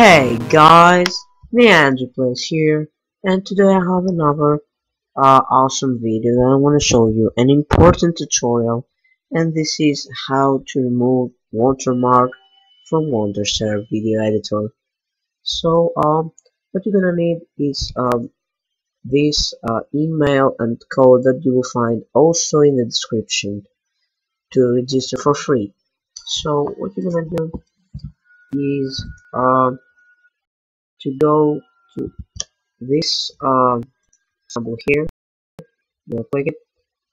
Hey guys, The Andrew Playz here, and today I have another uh, awesome video that I want to show you an important tutorial, and this is how to remove watermark from Wondershare Video Editor. So, um, what you're gonna need is um, this uh, email and code that you will find also in the description to register for free. So, what you're gonna do is um, to go to this um, symbol here. You click it.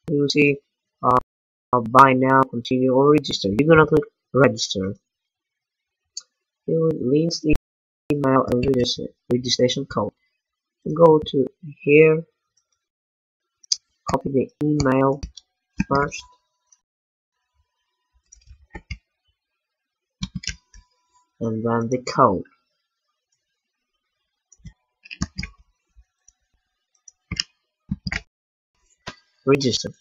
You will see uh, buy now continue or register. You're gonna click register. It will links the email and registration code. Go to here. Copy the email first. And then the code. Register.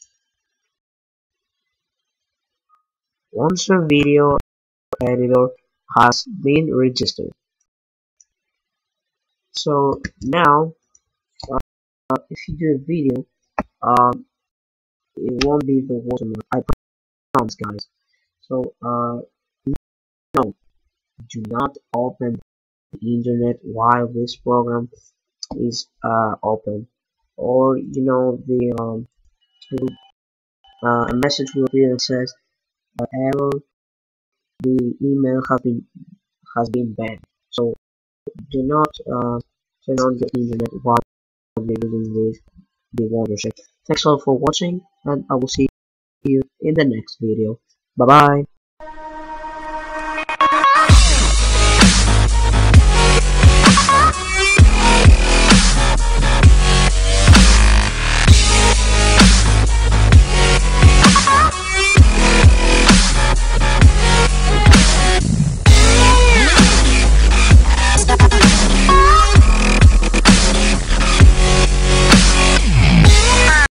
Once your video editor has been registered. So now, uh, if you do a video, um, it won't be the watermark. I promise, guys. So, uh, no, do not open the internet while this program is uh, open or you know the um, uh, a message will appear and says uh, error the email has been has been banned. So do not uh, turn on the internet while you're using this the Wondershare thanks all for watching and i will see you in the next video. Bye bye